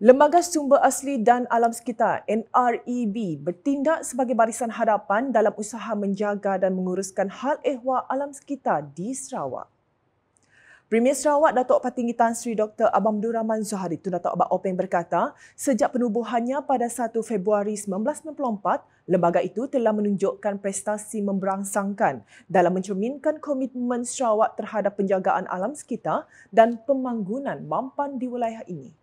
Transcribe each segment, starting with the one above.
Lembaga Sumber Asli dan Alam Sekitar NREB bertindak sebagai barisan hadapan dalam usaha menjaga dan menguruskan hal ehwal alam sekitar di Sarawak. Premier Sarawak Datuk Patinggi Tan Sri Dr. Abang Abdul Rahman Zuhari Tun Datuk Abang Openg berkata, sejak penubuhannya pada 1 Februari 1994, lembaga itu telah menunjukkan prestasi memberangsangkan dalam mencerminkan komitmen Sarawak terhadap penjagaan alam sekitar dan pemanggunan mampan di wilayah ini.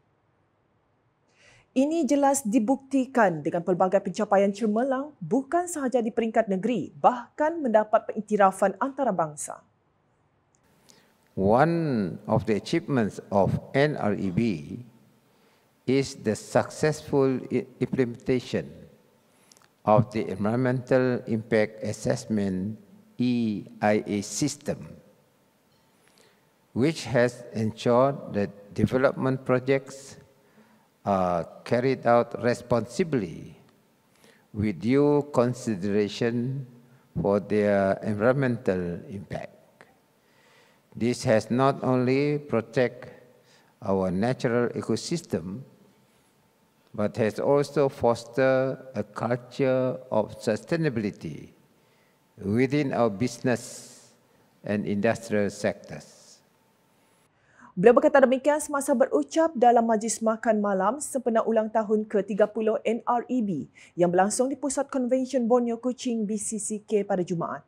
Ini jelas dibuktikan dengan pelbagai pencapaian cemerlang bukan sahaja di peringkat negeri, bahkan mendapat pengiktirafan antarabangsa. One of the achievements of NREB is the successful implementation of the Environmental Impact Assessment EIA system, which has ensured that development projects are carried out responsibly with due consideration for their environmental impact. This has not only protect our natural ecosystem, but has also fostered a culture of sustainability within our business and industrial sectors. Beliau berkata demikian semasa berucap dalam majlis makan malam sempena ulang tahun ke-30 NREB yang berlangsung di Pusat Konvensyen Borneo Kuching BCCK pada Jumaat.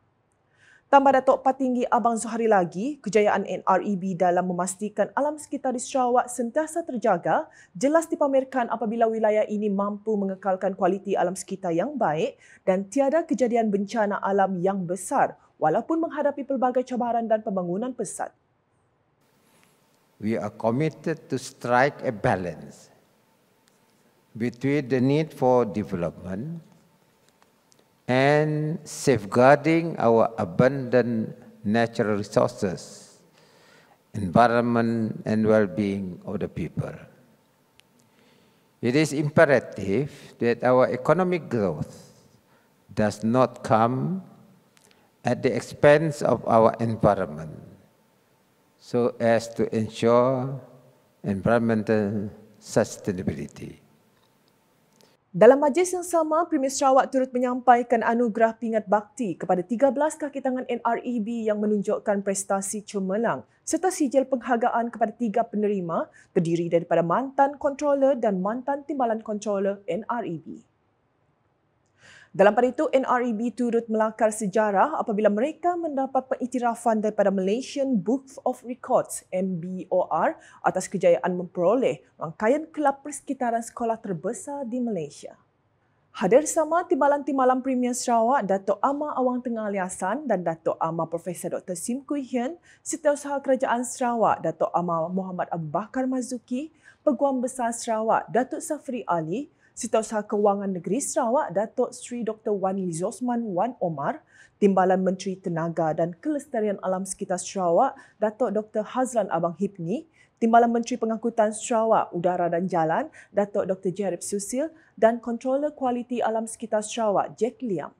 Tambah Datuk Patinggi Abang Zuhari lagi, kejayaan NREB dalam memastikan alam sekitar di Sarawak sentiasa terjaga jelas dipamerkan apabila wilayah ini mampu mengekalkan kualiti alam sekitar yang baik dan tiada kejadian bencana alam yang besar walaupun menghadapi pelbagai cabaran dan pembangunan pesat we are committed to strike a balance between the need for development and safeguarding our abundant natural resources, environment and well-being of the people. It is imperative that our economic growth does not come at the expense of our environment so as to ensure environmental sustainability. Dalam majlis yang sama, Premier Sarawak turut menyampaikan anugerah pingat bakti kepada 13 kaki tangan NREB yang menunjukkan prestasi cemerlang serta sijil penghargaan kepada tiga penerima terdiri daripada mantan controller dan mantan timbalan controller NREB. Dalam pada itu, NREB turut melakar sejarah apabila mereka mendapat pengiktirafan daripada Malaysian Book of Records MBOR atas kejayaan memperoleh rangkaian kelab persekitaran sekolah terbesar di Malaysia. Hadir sama Timbalan-Timbalan Premier Sarawak Datuk Amar Awang Tengah Aliasan dan Datuk Amar Profesor Dr. Sim Kui Hian, Setiausaha Kerajaan Sarawak Datuk Amar Muhammad Abu Bakar Mazuki, Peguam Besar Sarawak Datuk Safri Ali, Setiausaha Kewangan Negeri Sarawak Datuk Sri Dr. Wan Lizosman Wan Omar, Timbalan Menteri Tenaga dan Kelestarian Alam Sekitar Sarawak Datuk Dr. Hazlan Abang Hipni, Timbalan Menteri Pengangkutan Sarawak Udara dan Jalan Datuk Dr. Jerib Susil dan Controller Kualiti Alam Sekitar Sarawak Jack Liam.